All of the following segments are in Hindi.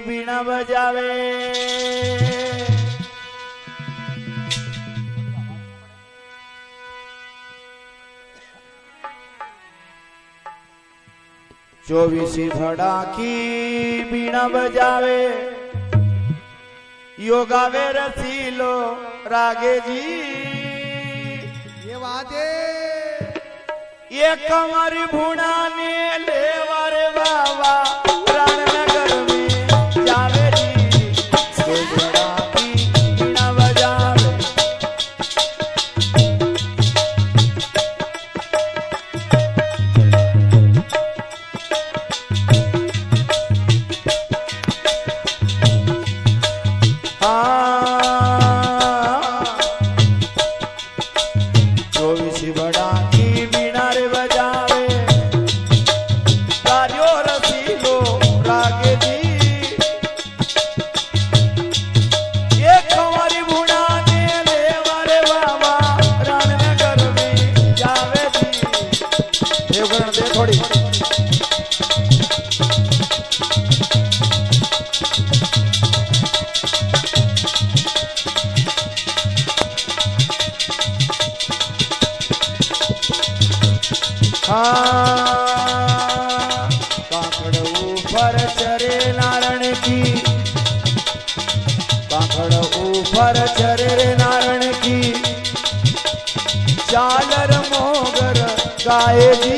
बीणा बजावे। चौबीसी थड़ा की बीणा बजावे। योगा वे रसी लो रागे जी ये वादे। ये कमर भुना ने ले वारे बाबा। पड़े काकड़ ऊपर चरे नारायण की। काकड़ चालर मोगर गाय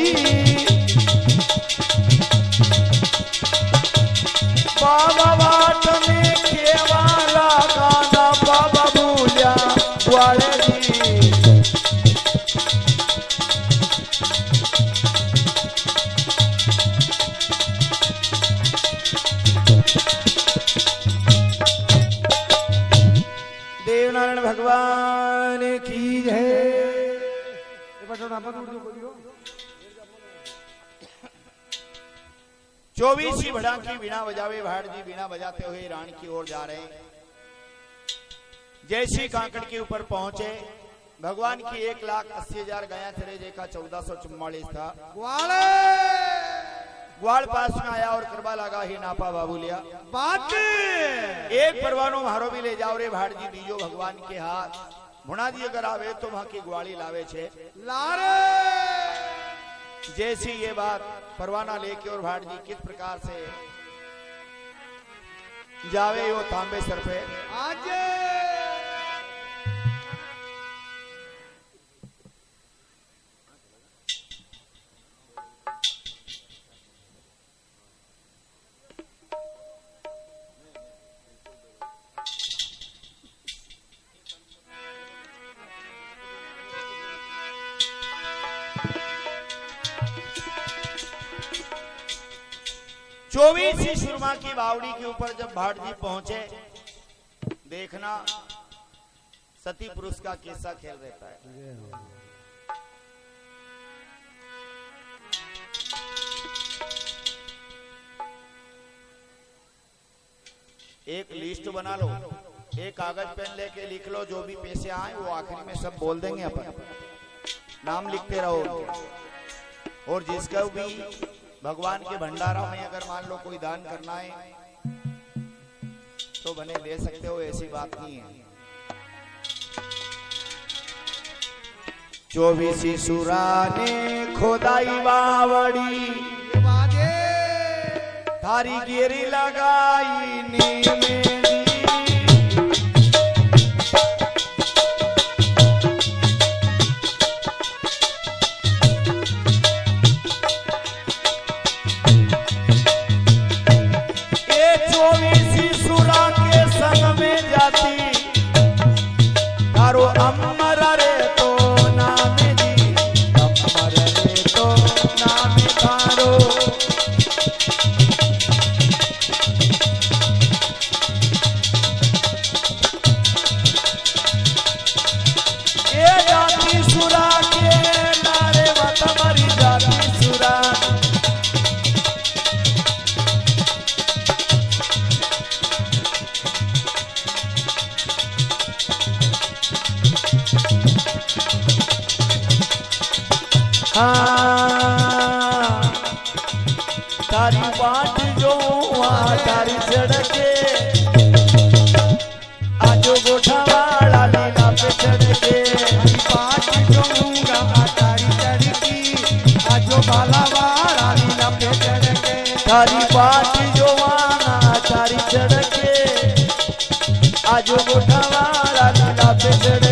चौबीस ही भड़ा की बीणा बजावे भाड़ जी बीणा बजाते हुए रान की ओर जा रहे हैं। जैसी कांकड़ के ऊपर पहुँचे। भगवान की एक लाख अस्सी हज़ार गया चले जेका चौदह सौ चुम्बालीस था। वाले ग्वाल! पास में आया और करबा लगा ही नापा बाबू लिया। बात एक परवानो मारो भी ले जाओ रे भाड़ जी बीजो भगवान के हाथ। भुना जी अगर आवे तो वहाँ की ग्वाली लावे छे। लारे! जैसी ये बात परवाना लेके और भाट जी किस प्रकार से जावे यो तांबे सर पे? आज! बावड़ी के ऊपर जब भाट जी पहुँचे, देखना सती पुरुष का कैसा खेल रहता है। एक लिस्ट बना लो, एक कागज़ पेन लेके लिख लो, जो भी पैसे आए वो आखिरी में सब बोल देंगे अपन। नाम लिखते रहो। और जिसका भी भगवान के भंडारा में अगर मान लो कोई दान करना है तो बने दे सकते हो ऐसी बात नहीं है। चौबीसी सुरा ने खोदाई बावड़ी थारी गिरी लगाई नी तारी बाट जो हारुआ तारी चढ़के आजो गोठा लीला पे चढ़के। आजो बाला वाला लीला पे तारी बात जो तारी चढ़के। आजो गोठा लीला पे चढ़के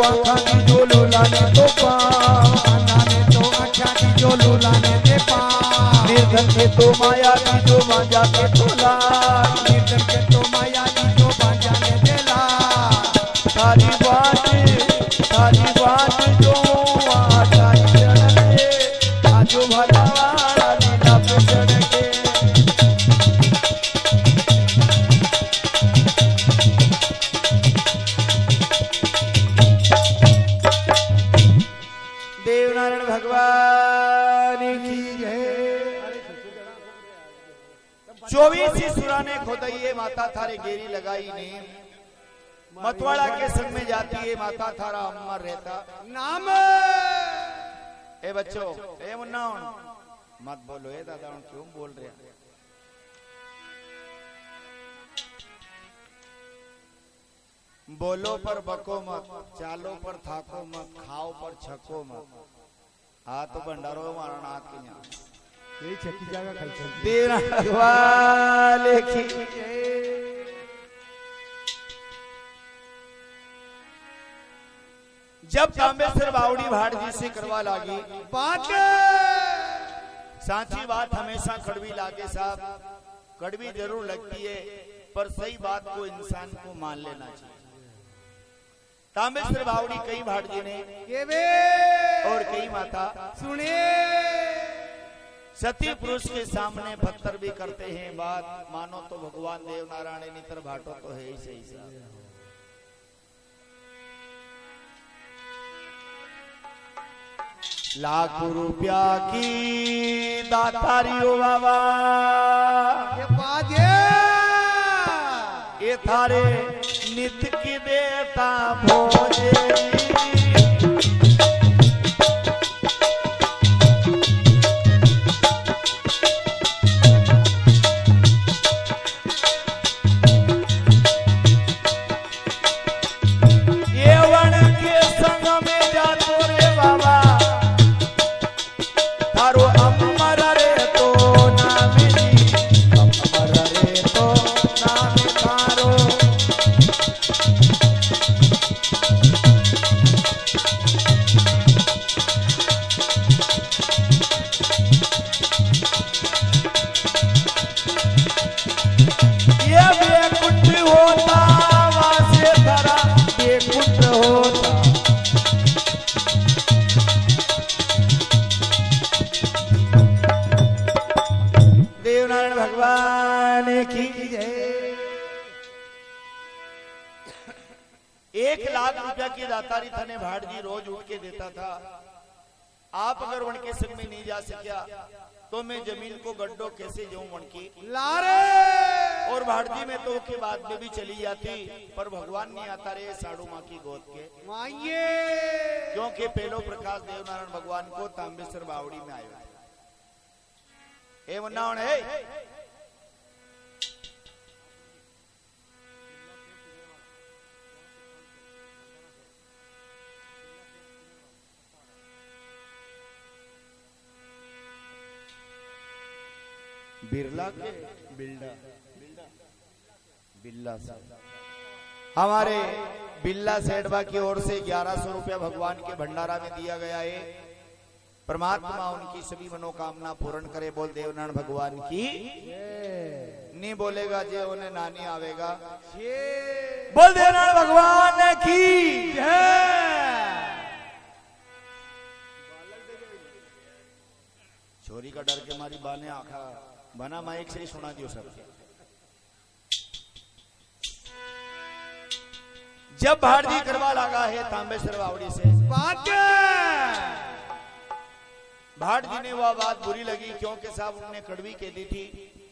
लाने तो माया की तो तो जो निर्धन के तो चौबीस सुरा ने खोदाइए माता थारे गेरी लगाई ने मतवाड़ा के संग में जाती है माता थारा अमर रहता। नाम। ए बच्चों ए मुन्ना मत बोलो ए दादा क्यों बोल रहे हैं? बोलो पर बको मत चालो पर थाको मत खाओ पर छको मत। हाथ तो भंडारो मारा नाथ के यहाँ तेरा भगवान की। जब तांबेश्वर बावड़ी भाड़ जी से करवा लागी। बात साची बात हमेशा कड़वी लागे साहब। कड़वी ज़रूर लगती है पर सही बात को इंसान को मान लेना चाहिए। तांबेश्वर बावड़ी कई भाट जी ने और कई माता। सुने। सती पुरुष के सामने पत्थर भी करते हैं बात। मानो तो भगवान देव नारायण नितर भाटो तो है ही सही साहब लाखों रुपया की दातारियो बाबा। के बाजे। ये थारे नित्य की देता भोजे। दातारी थाने भाट जी रोज उठ के देता था। आप अगर वन के संग में नहीं जा सकिया तो मैं ज़मीन को गड्ढो कैसे जाऊँ वन लारे! और भारती में तो के बाद में भी चली जाती पर भगवान नहीं आता रे साड़ू माँ की गोद के। माइये! क्योंकि पहलो प्रकाश देवनारायण भगवान को तांबेश्वर बावड़ी में आयो। ए मुन्ना है? बिरला के बिल्डा। बिल्ला से। हमारे बिल्ला सेठवा की ओर से ग्यारह सौ रुपया भगवान के भंडारा में दिया गया है। परमात्मा उनकी सभी मनोकामना पूर्ण करे, बोल देवनारायण भगवान की। नहीं बोलेगा जे उन्हें नानी आवेगा। बोल देवनारायण भगवान की छोरी का डर के मारी बाने आखा। बना माइक से ही सुना दियो सब। जब भारती करवा लगा है तांबेश्वर बावड़ी से। जी ने वह बात बुरी लगी क्योंकि साहब उन्होंने कड़वी कह दी थी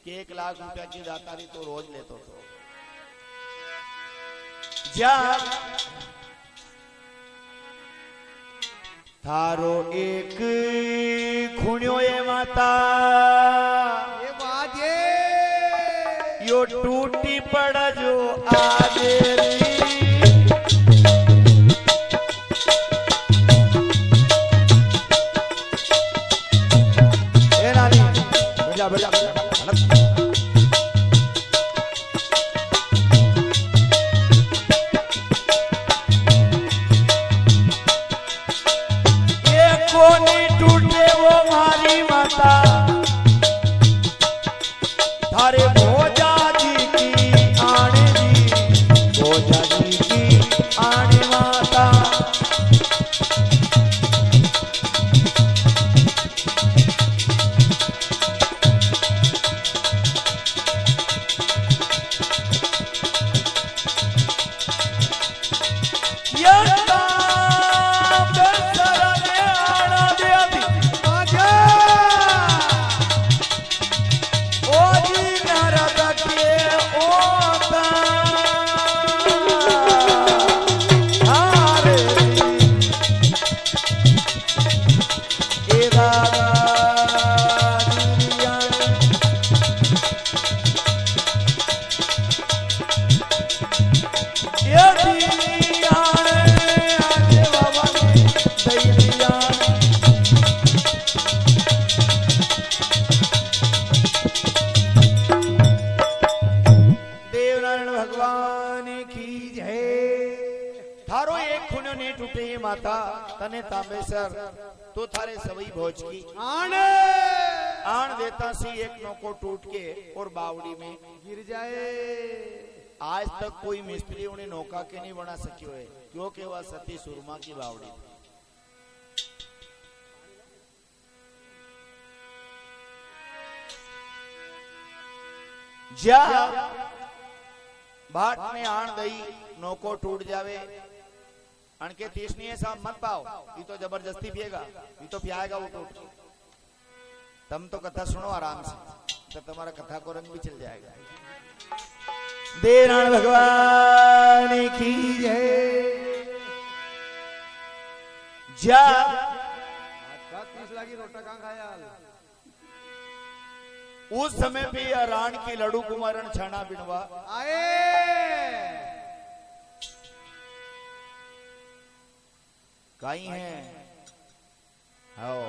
कि एक लाख रुपया की दातारी तो रोज लेते तो जब थारो एक खुण्यो ये माता। टूटी पड़ा जो તને તાંબેસર તો થારે સવઈ ભોજ की आने आण देता सी एक नौको टूट के और बावड़ी में गिर जाए आज तक कोई मिस्त्री उन्हें नौका के नहीं बना सकियो है क्योंकि वह सती सुरमा की बावड़ी थी। જ્યાં भाट में आण दई नौको टूट जावे अणके तीसनी है साहब, मत पाओ। ये तो ज़बरदस्ती पिएगा। ये तो पियाएगा वो टूट तुम तो कथा सुनो आराम से। तो तुम्हारा कथा को रंग भी चल जाएगा। देनारायण भगवान की जय। जा। उस समय भी राण की लड़ू कुमारन छाना बिनवा। आए। काई हैं। आओ,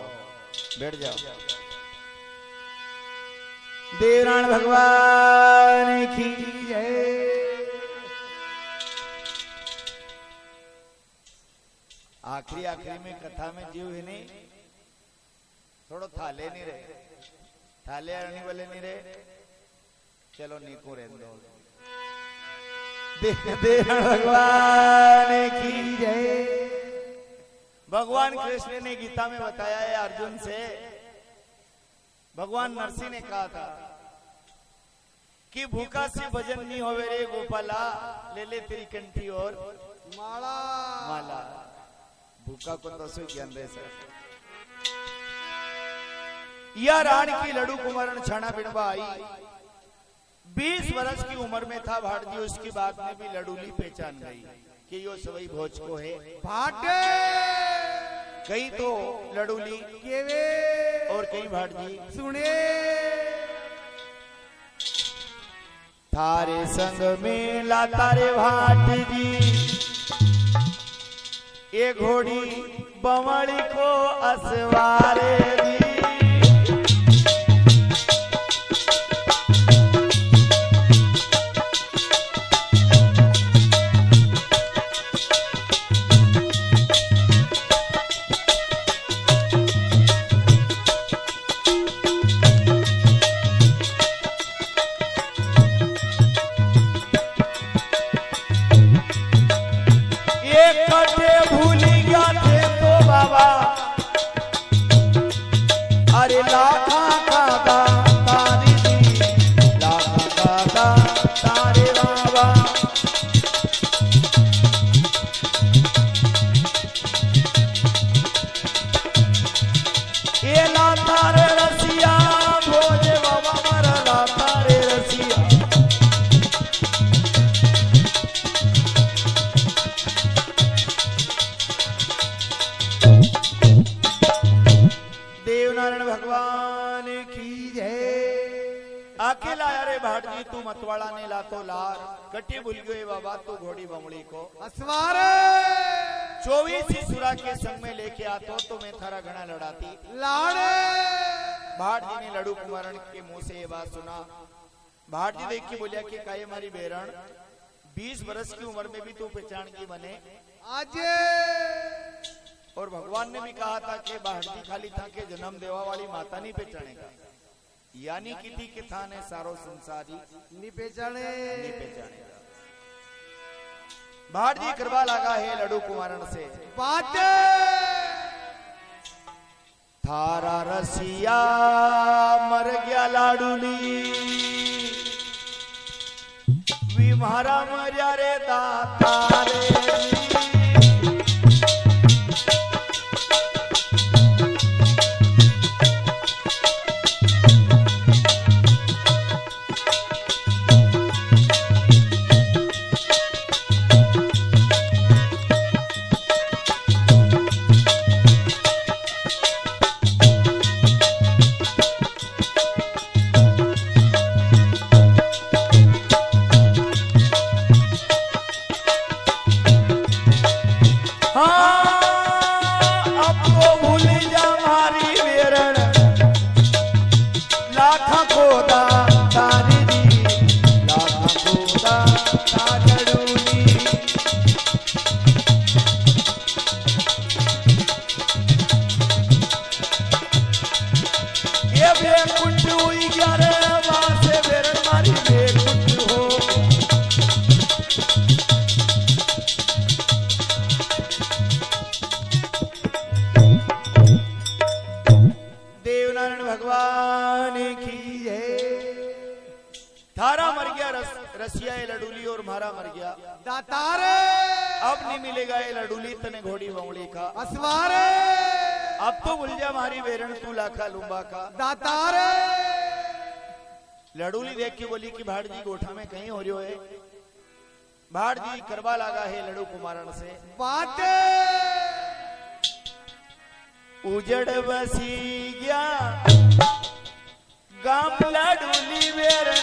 बैठ जाओ। देवराण भगवान की जय। आखिरी आखिरी में कथा में जीव ही नहीं। थोड़ो थाले नहीं रहे। थाले आने वाले नहीं रहे। चलो नीको रहने दो। देवराण भगवान की जय। भगवान कृष्ण ने गीता में बताया है अर्जुन से। भगवान नरसिंह ने कहा था कि भूखा से भजन नहीं होवे रे, गोपाला, ले ले तेरी कंठी और माला। माला। भूखा को तो सो ज्ञान दे, सर। यह राण की लड़ू कुमारन छाना बिड़वा आई बीस वर्ष की उम्र में था भारतीय उसकी बात में भी लड़ूली पहचान गई। कि यो सवई भोज को है भाटे। कई तो लड़ूली। केवे। और कई भाटजी। सुने। थारे संग में लाता रे भाट जी ये घोड़ी बमड़ी को असवारे Baba. भूल गयो बाबा तू घोड़ी बमड़ी को। असवारे। चौबीस ही सुरा के संग में लेके आतो तो मैं थारा घना लड़ाती। लाड़े। भाट जी ने लड़ू कुमारण के मुँह से ये बात सुना। भाट जी देख के बोलिया कि काये मारी बेरण बीस बरस की उम्र में भी तू पहचान की बने। आजे। और भगवान ने भी कहा था कि जी खाली था के जन्म देवा वाली माता नहीं पहचानेगा। यानी कि थी कि था ने सारो संसार ही नी पहचाने नहीं पहचानेगा जी करवा लगा है लड़ू कुमारण से। बाटे थारा रसिया मर गया लाडूली वी मारा मर्या रे दाता रे। लडूली मर गया। दातारे। अब नहीं मिलेगा ये लडूली तने घोड़ी बंगड़ी का। असवारे। अब तो भूल जा मारी बेरण तू लाखा लुम्बा का। दातारे। लडूली देख के बोली कि भाड़ जी गोठा में कहीं हो रही है भाड़ जी करवा लगा है लड़ू कुमारण से। बात उजड़ बसी गया। गाम लाडूली बेरण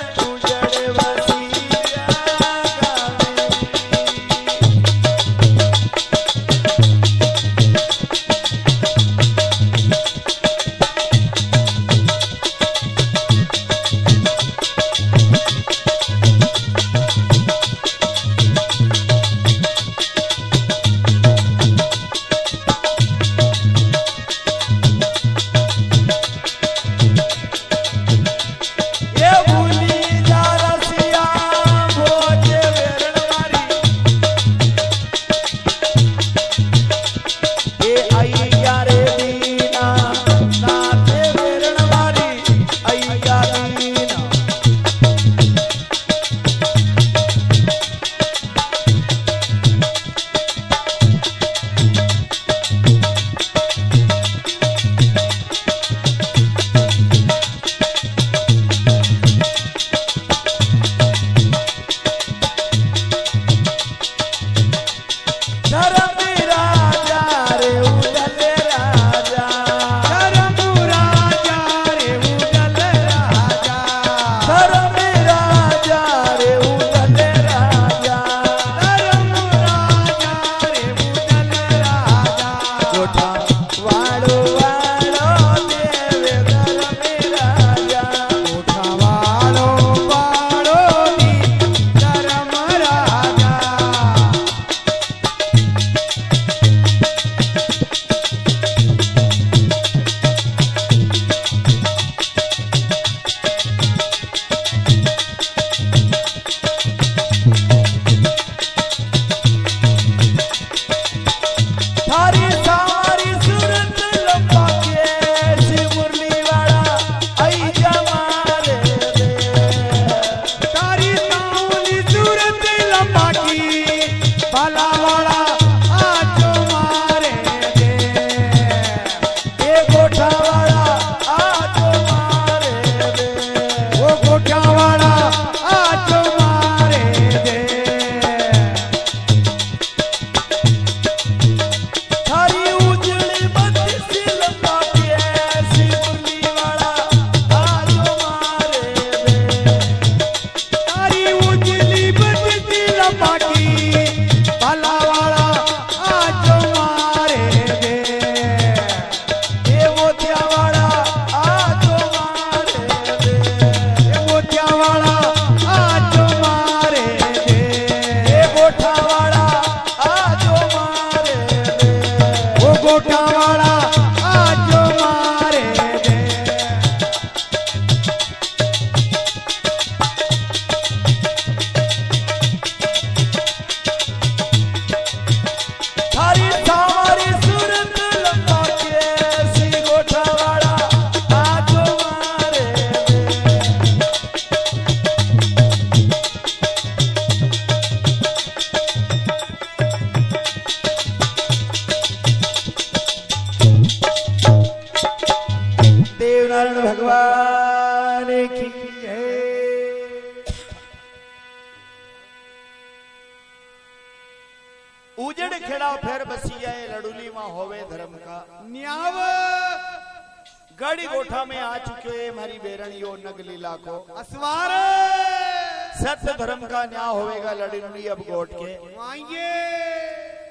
अब गोट के।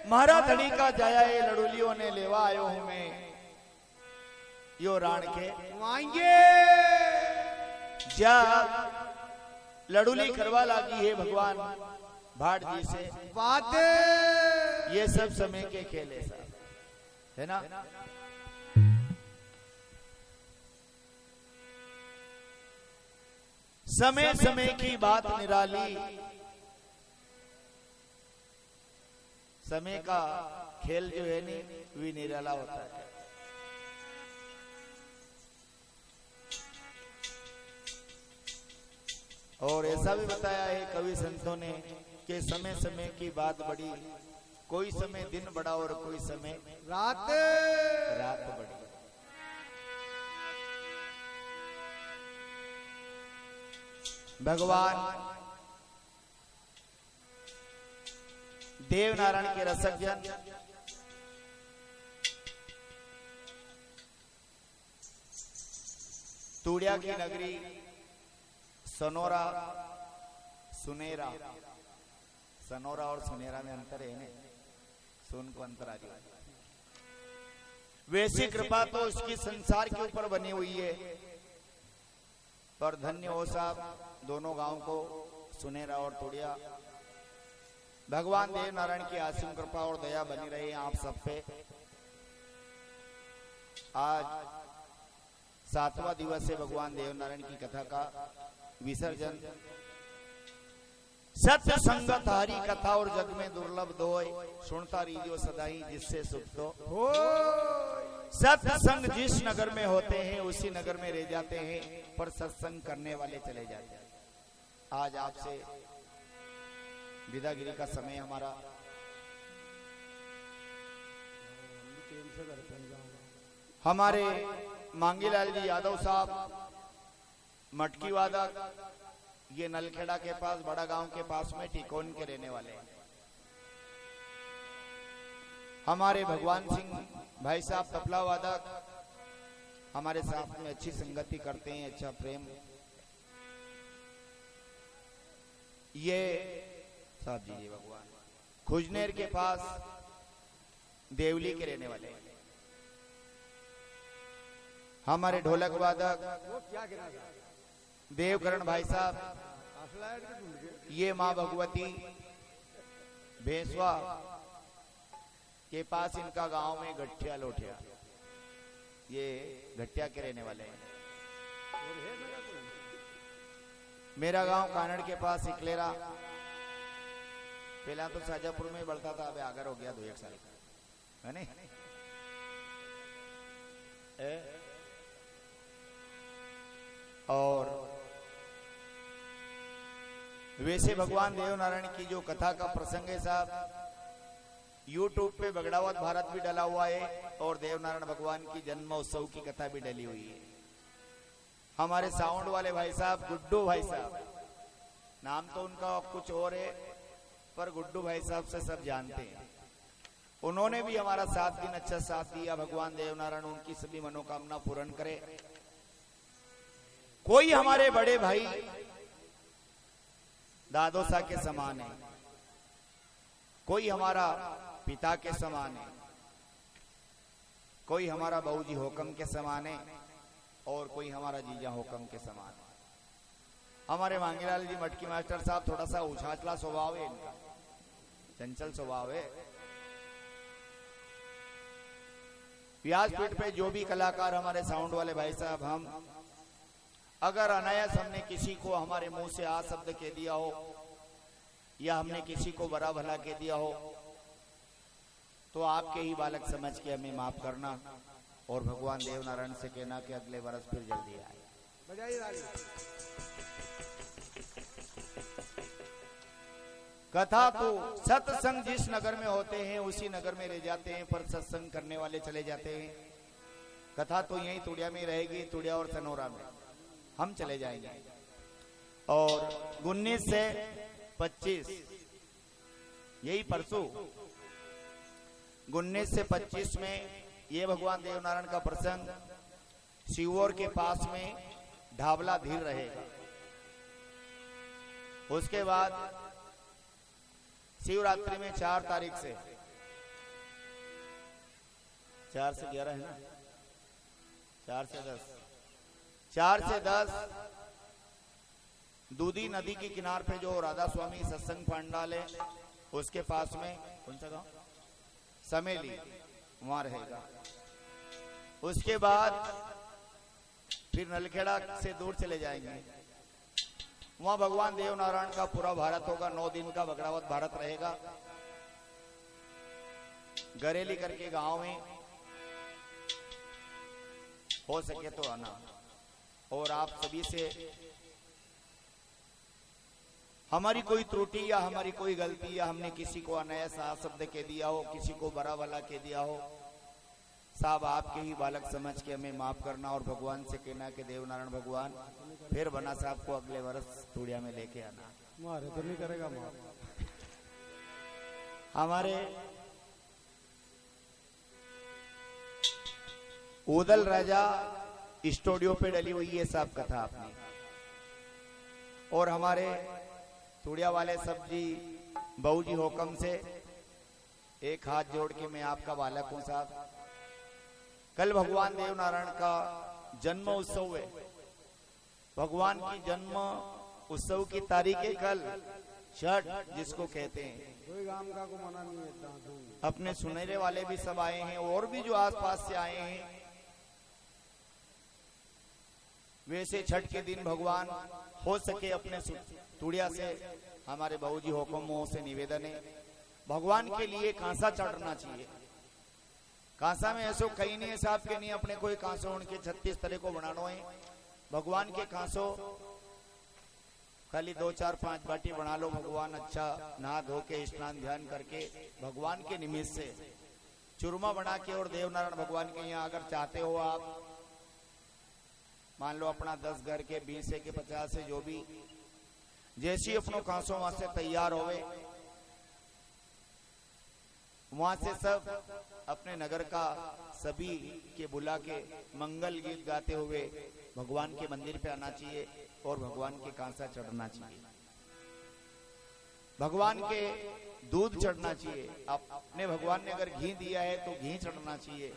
महारा धड़ी का जाया ये लड़ुलियों ने लेवा आयो हूँ मैं। यो राण के। जा लड़ुली करवा लागी है भगवान भाट जी से। बात। ये सब समय के खेले साहब है ना? समय समय की बात निराली। समय का खेल जो है नी भी निराला होता है। और ऐसा भी बताया है कवि संतों ने कि समय समय की बात बड़ी कोई समय दिन बड़ा और कोई समय रात। रात बड़ी। भगवान देव नारायण के रसक जन। तूड़िया की नगरी, सनोरा, सुनेरा। सनोरा और सुनेरा में अंतर है ना? सुन को अंतर आ गया वैसी कृपा तो इसकी संसार के ऊपर बनी हुई है। पर धन्य हो साहब, दोनों गाँव को सुनेरा और तोड़िया। भगवान देव नारायण की आसिम कृपा और दया बनी रहे आप सब पे। आज सातवां दिवस है भगवान देव नारायण की कथा का विसर्जन। सत्य संगत हरी कथा और जग में दुर्लभ दोय, सुनता रीजो सदाई जिससे सुख तो हो सत्य संग जिस नगर में होते हैं, उसी नगर में रह जाते हैं, पर सत्संग करने वाले चले जाते हैं। आज आपसे विदागिरी का समय हमारा। हमारे मांगीलाल जी यादव साहब मटकी वादक ये नलखेड़ा के पास, बड़ा गाँव के पास में टिकोन के रहने वाले हमारे भगवान सिंह भाई साहब तपला वादक हमारे साथ में अच्छी संगति करते हैं अच्छा प्रेम। ये साहब जी। जी भगवान। खुजनेर के पास देवली के रहने वाले। हमारे ढोलक वादक देवकरण भाई साहब। ये माँ भगवती भेसवा के पास इनका गाँव में गठिया लोठिया ये गठिया के रहने वाले हैं। मेरा गाँव कानड़ के पास इकलेरा। पहला तो शाजापुर में बढ़ता था अब आगर हो गया दो एक साल। का है नहीं? ए? और वैसे भगवान देव नारायण की जो कथा का प्रसंग है साहब यूट्यूब पे बगड़ावत भारत भी डला हुआ है और देव नारायण भगवान की जन्म उत्सव की कथा भी डली हुई है। हमारे साउंड वाले भाई साहब गुड्डू भाई साहब नाम तो उनका कुछ और है। पर गुड्डू भाई साहब से सब जानते हैं। उन्होंने भी हमारा सात दिन अच्छा साथ दिया। भगवान देव नारायण उनकी सभी मनोकामना पूर्ण करे। कोई हमारे बड़े भाई दादोसा के समान है। कोई हमारा पिता के समान है। कोई हमारा बहूजी हुक्म के समान है और कोई हमारा जीजा हुक्म के समान है। हमारे मांगीलाल जी, मटकी मास्टर साहब, थोड़ा सा उछाचला स्वभाव है इनका। चंचल स्वभाव है। व्यासपीठ पे जो भी कलाकार हमारे साउंड वाले भाई साहब, हम अगर अनायास हमने किसी को हमारे मुँह से आ शब्द कह दिया हो, या हमने किसी को बड़ा भला कह दिया हो तो आपके ही बालक समझ के हमें माफ़ करना और भगवान देव नारायण से कहना कि अगले वर्ष फिर जल्दी आए। कथा तो सत्संग जिस नगर में होते हैं, उसी नगर में रह जाते हैं, पर सत्संग करने वाले चले जाते हैं। कथा तो यही तुड़िया में रहेगी, तुड़िया और सनोरा में। हम चले जाएँगे। और उन्नीस से पच्चीस, यही परसों, उन्नीस से पच्चीस में ये भगवान देवनारायण का प्रसंग शिवोर के पास में ढाबला धीर रहेगा। उसके बाद शिवरात्रि में चार तारीख से। चार से ग्यारह है ना? चार से दस। चार से दस। दूधी नदी के किनार पे जो राधा स्वामी सत्संग पंडाल है उसके पास में कौन सा गाँव? समेली। वहाँ रहेगा। उसके बाद फिर नलखेड़ा से दूर चले जाएँगे। वहाँ भगवान देव नारायण का पूरा भारत होगा, नौ दिन का बगड़ावत भारत रहेगा। घरेली करके गाँव में हो सके तो आना। और आप सभी से हमारी कोई त्रुटि या हमारी कोई गलती या हमने किसी को अनैसा शब्द कह दिया हो, किसी को बड़ा वाला कह दिया हो साहब आपके ही बालक समझ के हमें माफ़ करना और भगवान से कहना कि देवनारायण भगवान फिर बना साहब को अगले वर्ष तूड़िया में लेके आना। मारे तो नहीं करेगा मार हमारे उदल राजा स्टूडियो पे डली हुई है साहब कथा आपने। और हमारे तुड़िया वाले सब जी बहू जी हुक्म से एक हाथ जोड़ के मैं आपका बालक हूँ साहब। कल भगवान देव नारायण का जन्म उत्सव है। भगवान की जन्म उत्सव की तारीख है कल, छठ, जिसको कहते हैं। अपने सुनहरे वाले भी सब आए हैं, और भी जो आसपास से आए हैं। वैसे छठ के दिन भगवान हो सके अपने तुड़िया से। हमारे बहूजी हुक्मों से निवेदन है। भगवान के लिए कांसा चढ़ना चाहिए। कांसा में ऐसो कहीं नहीं है, साहब के नहीं, अपने कोई कांसो, उनके छत्तीस तरह को बनानो है भगवान के कांसो, खाली दो, चार, पाँच बाटी बना लो, भगवान अच्छा नहा धो के, स्नान ध्यान करके, भगवान के निमित्त से। चूरमा बना के और देवनारायण भगवान के यहाँ अगर चाहते हो आप, मान लो अपना दस घर के, बीस के, पचास से जो भी, जैसी अपनों कांसों वहाँ से तैयार होवे, वहाँ से सब अपने नगर का सभी के बुला के मंगल गीत गाते हुए भगवान के मंदिर पे आना चाहिए और भगवान के कांसा चढ़ना चाहिए। भगवान के दूध चढ़ना चाहिए। अपने भगवान ने अगर घी दिया है तो घी चढ़ना चाहिए।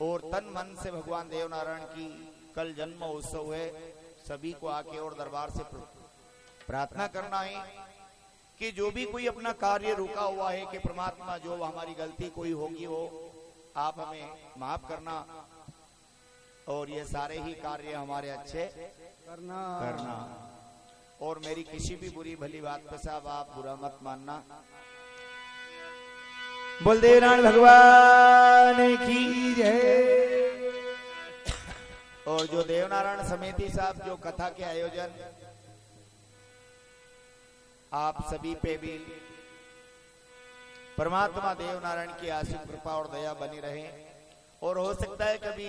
और तन मन से भगवान देवनारायण की कल जन्म उत्सव है। सभी को आके और दरबार से प्रार्थना करना है। कि जो भी कोई अपना कार्य रुका हुआ है कि परमात्मा जो हमारी गलती कोई होगी हो आप हमें माफ़ करना और ये सारे ही कार्य हमारे अच्छे करना। करना। और मेरी किसी भी बुरी भली बात पर साहब आप बुरा मत मानना। बलदेव नारायण भगवान की जय। और जो देवनारायण समिति साहब जो कथा के आयोजन आप सभी पे भी। परमात्मा देवनारायण की आशीष, कृपा और दया बनी रहे। और हो सकता है कभी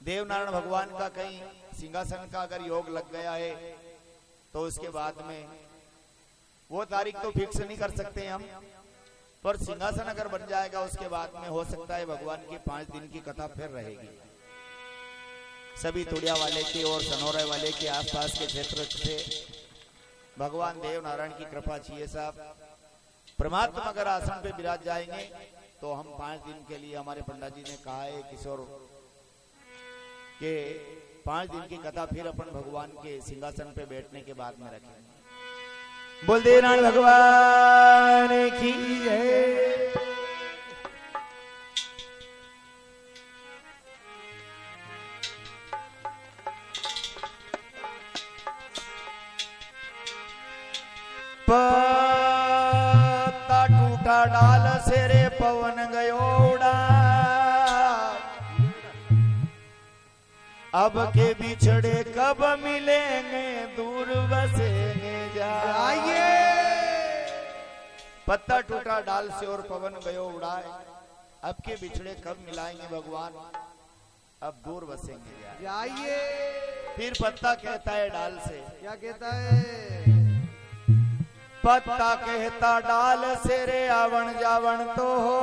देवनारायण भगवान का कहीं सिंहासन का अगर योग लग गया है तो उसके बाद में वो तारीख तो फिक्स नहीं कर सकते हम। पर सिंहासन अगर बन जाएगा, उसके बाद में हो सकता है भगवान की पाँच दिन की कथा फिर रहेगी। सभी तुड़िया वाले के और सनौरे वाले के आसपास के क्षेत्र से भगवान देव नारायण की कृपा छे साहब। परमात्मा अगर आसन पे विराज जाएँगे तो हम पाँच दिन के लिए हमारे पंडा जी ने कहा है किशोर के पाँच दिन की कथा फिर अपन भगवान के सिंहासन पे बैठने के बाद में रखेंगे। बोल दे नारायण भगवान की जय। अब के बिछड़े कब मिलेंगे दूर बसेंगे जाइए पत्ता टूटा डाल से और पवन गयो उड़ाए। अब के बिछड़े कब मिलाएँगे भगवान? अब दूर बसेंगे जाइए। फिर पत्ता कहता है डाल से। क्या कहता है? पत्ता कहता डाल से रे आवण जावण तो हो।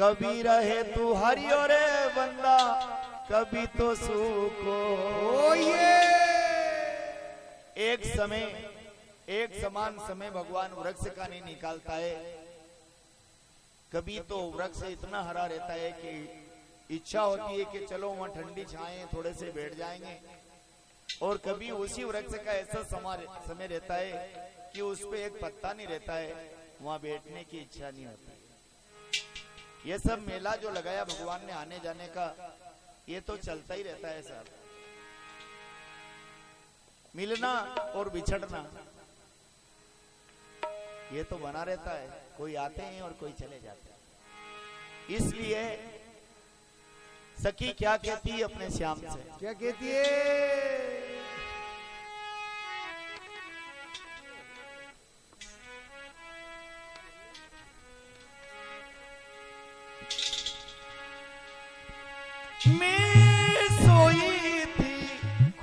कभी रहे तू हरियो रे बंदा कभी तो सुखो ये एक समय एक समान समय भगवान वृक्ष का नहीं निकालता है। कभी तो वृक्ष इतना हरा रहता है कि इच्छा होती है कि चलो वहाँ ठंडी छाए थोड़े से बैठ जाएँगे। और कभी उसी वृक्ष का ऐसा समा समय रहता है कि उस पर एक पत्ता नहीं रहता है वहाँ बैठने की इच्छा नहीं होती। ये सब मेला जो लगाया भगवान ने आने जाने का, ये तो चलता ही रहता है सर मिलना और बिछड़ना, ये तो बना रहता है। कोई आते हैं और कोई चले जाते हैं। इसलिए सखी क्या कहती है अपने श्याम से? क्या कहती है?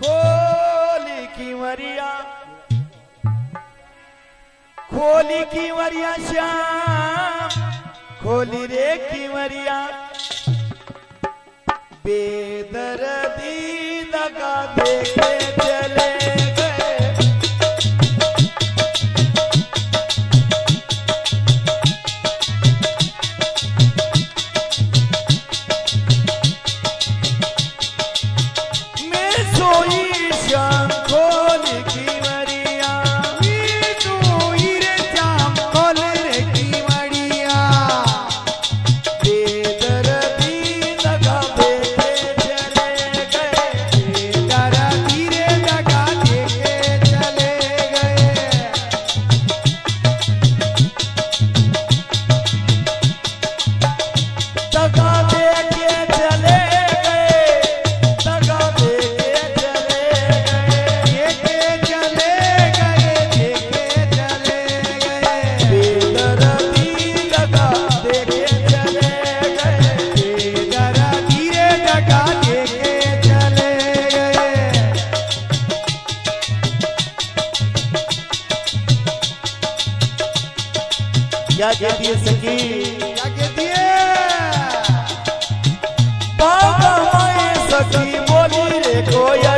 खोली की मरिया खोली की मरिया श्याम, खोली रे की मरिया बेदर्दी दगा देखे चले। क्या कह दिए सखी। क्या कह दिए सखी बोली रे कोयलिया